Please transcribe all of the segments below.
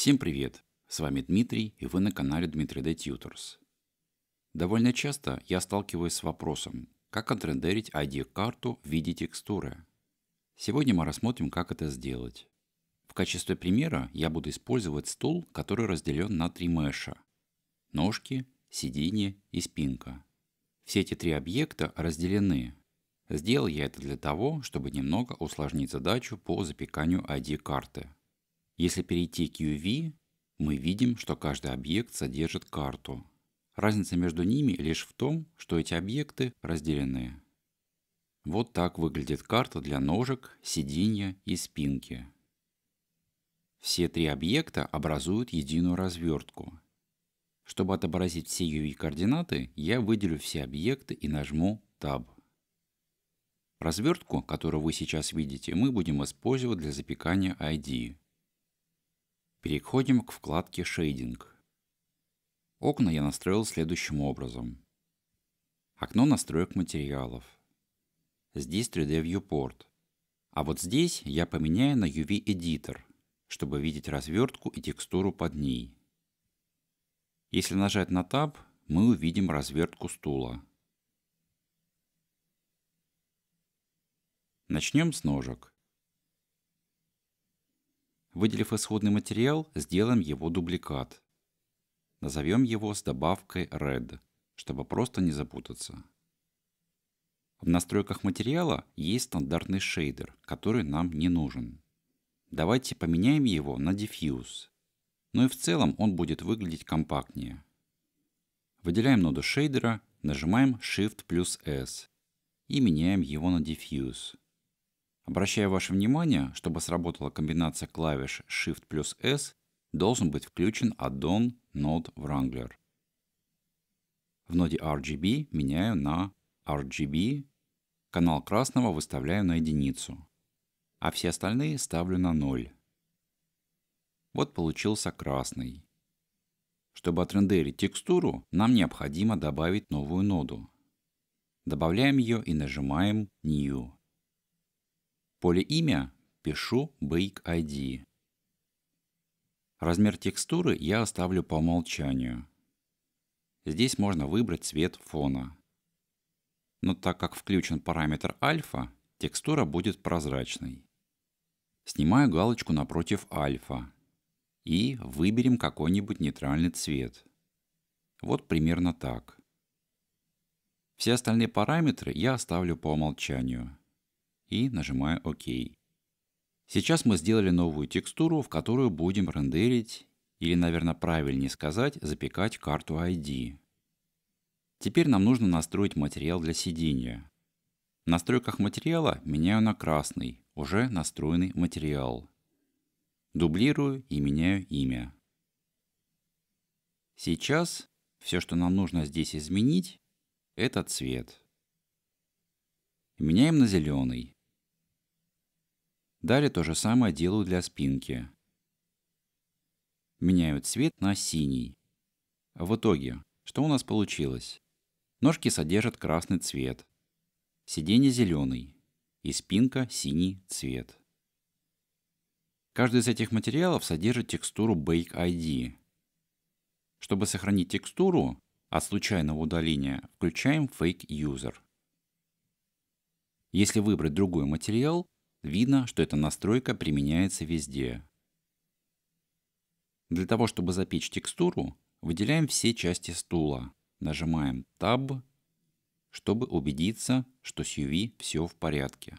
Всем привет! С вами Дмитрий и вы на канале Дмитрий D Tutors. Довольно часто я сталкиваюсь с вопросом, как отрендерить ID-карту в виде текстуры. Сегодня мы рассмотрим, как это сделать. В качестве примера я буду использовать стул, который разделен на три меша. Ножки, сиденье и спинка. Все эти три объекта разделены. Сделал я это для того, чтобы немного усложнить задачу по запеканию ID-карты. Если перейти к UV, мы видим, что каждый объект содержит карту. Разница между ними лишь в том, что эти объекты разделены. Вот так выглядит карта для ножек, сиденья и спинки. Все три объекта образуют единую развертку. Чтобы отобразить все UV-координаты, я выделю все объекты и нажму Tab. Развертку, которую вы сейчас видите, мы будем использовать для запекания ID. Переходим к вкладке Shading. Окна я настроил следующим образом. Окно настроек материалов. Здесь 3D Viewport. А вот здесь я поменяю на UV Editor, чтобы видеть развертку и текстуру под ней. Если нажать на Tab, мы увидим развертку стула. Начнем с ножек. Выделив исходный материал, сделаем его дубликат. Назовем его с добавкой Red, чтобы просто не запутаться. В настройках материала есть стандартный шейдер, который нам не нужен. Давайте поменяем его на Diffuse. Но и в целом он будет выглядеть компактнее. Выделяем ноду шейдера, нажимаем Shift плюс S и меняем его на Diffuse. Обращаю ваше внимание, чтобы сработала комбинация клавиш Shift плюс S, должен быть включен аддон Node Wrangler. В ноде RGB меняю на RGB, канал красного выставляю на единицу, а все остальные ставлю на 0. Вот получился красный. Чтобы отрендерить текстуру, нам необходимо добавить новую ноду. Добавляем ее и нажимаем New поле имя пишу Bake ID. Размер текстуры я оставлю по умолчанию. Здесь можно выбрать цвет фона. Но так как включен параметр альфа, текстура будет прозрачной. Снимаю галочку напротив альфа и выберем какой-нибудь нейтральный цвет. Вот примерно так. Все остальные параметры я оставлю по умолчанию и нажимаю ОК. Сейчас мы сделали новую текстуру, в которую будем рендерить, или, наверное, правильнее сказать, запекать карту ID. Теперь нам нужно настроить материал для сидения. В настройках материала меняю на красный, уже настроенный материал. Дублирую и меняю имя. Сейчас все, что нам нужно здесь изменить, это цвет. Меняем на зеленый. Далее то же самое делаю для спинки. Меняю цвет на синий. В итоге, что у нас получилось? Ножки содержат красный цвет, сиденье зеленый и спинка синий цвет. Каждый из этих материалов содержит текстуру Bake ID. Чтобы сохранить текстуру, от случайного удаления включаем Fake User. Если выбрать другой материал, Видно, что эта настройка применяется везде. Для того, чтобы запечь текстуру, выделяем все части стула, нажимаем Tab, чтобы убедиться, что с UV все в порядке.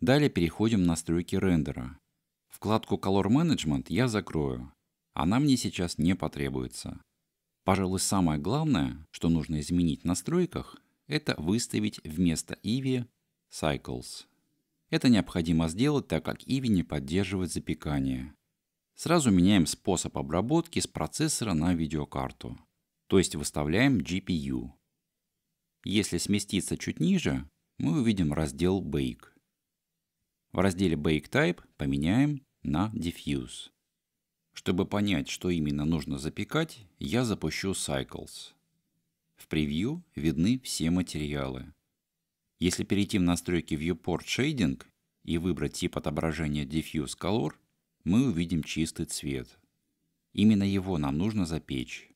Далее переходим в настройки рендера. Вкладку Color Management я закрою. Она мне сейчас не потребуется. Пожалуй, самое главное, что нужно изменить в настройках, это выставить вместо Eevee Cycles. Это необходимо сделать, так как Иви не поддерживает запекание. Сразу меняем способ обработки с процессора на видеокарту. То есть выставляем GPU. Если сместиться чуть ниже, мы увидим раздел Bake. В разделе Bake Type поменяем на Diffuse. Чтобы понять, что именно нужно запекать, я запущу Cycles. В превью видны все материалы. Если перейти в настройки Viewport Shading и выбрать тип отображения Diffuse Color, мы увидим чистый цвет. Именно его нам нужно запечь.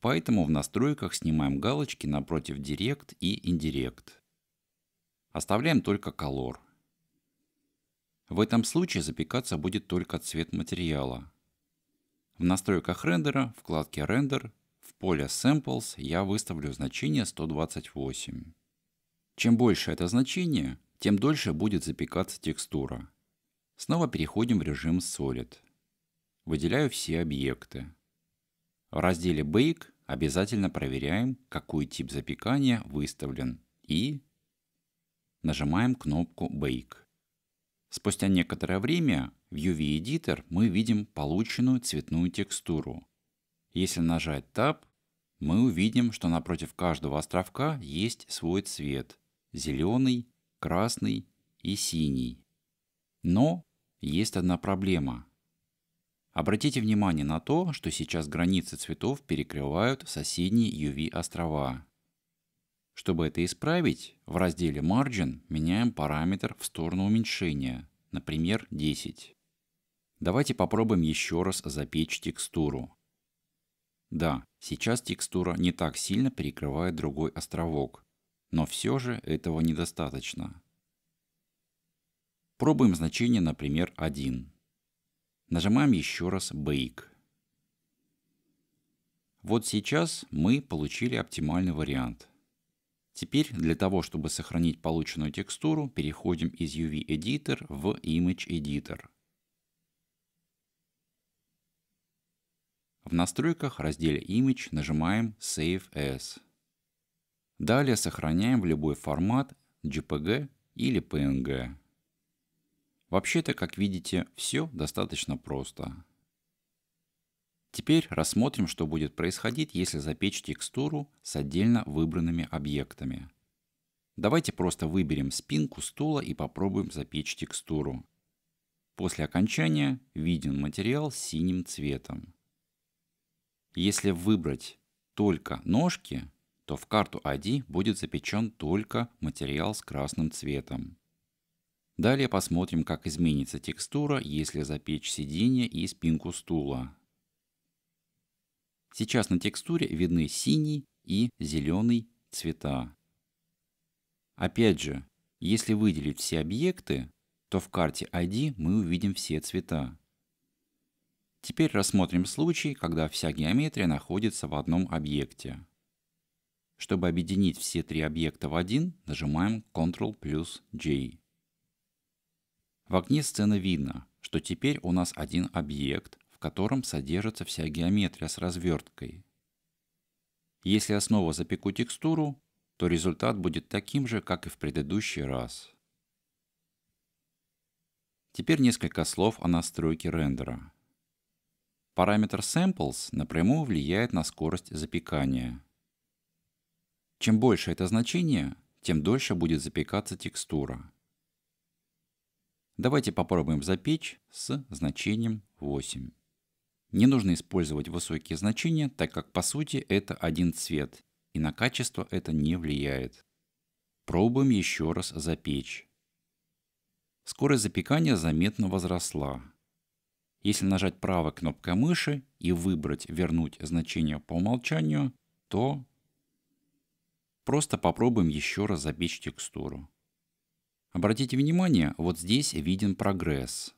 Поэтому в настройках снимаем галочки напротив Direct и Indirect. Оставляем только Color. В этом случае запекаться будет только цвет материала. В настройках рендера, вкладке Render, поле Samples я выставлю значение 128. Чем больше это значение, тем дольше будет запекаться текстура. Снова переходим в режим Solid. Выделяю все объекты. В разделе Bake обязательно проверяем, какой тип запекания выставлен и нажимаем кнопку Bake. Спустя некоторое время в UV Editor мы видим полученную цветную текстуру. Если нажать Tab, мы увидим, что напротив каждого островка есть свой цвет – зеленый, красный и синий. Но есть одна проблема. Обратите внимание на то, что сейчас границы цветов перекрывают соседние UV-острова. Чтобы это исправить, в разделе Margin меняем параметр в сторону уменьшения, например, 10. Давайте попробуем еще раз запечь текстуру. Да, сейчас текстура не так сильно перекрывает другой островок, но все же этого недостаточно. Пробуем значение, например, 1. Нажимаем еще раз Bake. Вот сейчас мы получили оптимальный вариант. Теперь для того, чтобы сохранить полученную текстуру, переходим из UV Editor в Image Editor. В настройках в разделе Image нажимаем Save As. Далее сохраняем в любой формат JPG или PNG. Вообще-то, как видите, все достаточно просто. Теперь рассмотрим, что будет происходить, если запечь текстуру с отдельно выбранными объектами. Давайте просто выберем спинку стула и попробуем запечь текстуру. После окончания виден материал с синим цветом. Если выбрать только ножки, то в карту ID будет запечен только материал с красным цветом. Далее посмотрим, как изменится текстура, если запечь сиденье и спинку стула. Сейчас на текстуре видны синий и зеленый цвета. Опять же, если выделить все объекты, то в карте ID мы увидим все цвета. Теперь рассмотрим случай, когда вся геометрия находится в одном объекте. Чтобы объединить все три объекта в один, нажимаем Ctrl плюс J. В окне сцены видно, что теперь у нас один объект, в котором содержится вся геометрия с разверткой. Если я снова запеку текстуру, то результат будет таким же, как и в предыдущий раз. Теперь несколько слов о настройке рендера. Параметр Samples напрямую влияет на скорость запекания. Чем больше это значение, тем дольше будет запекаться текстура. Давайте попробуем запечь с значением 8. Не нужно использовать высокие значения, так как по сути это один цвет, и на качество это не влияет. Пробуем еще раз запечь. Скорость запекания заметно возросла. Если нажать правой кнопкой мыши и выбрать «Вернуть значение по умолчанию», то просто попробуем еще раз запечь текстуру. Обратите внимание, вот здесь виден прогресс.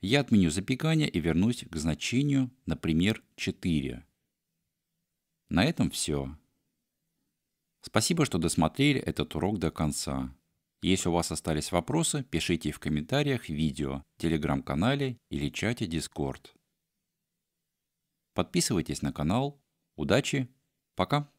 Я отменю запекание и вернусь к значению, например, 4. На этом все. Спасибо, что досмотрели этот урок до конца. Если у вас остались вопросы, пишите в комментариях видео, телеграм-канале или чате Discord. Подписывайтесь на канал. Удачи. Пока.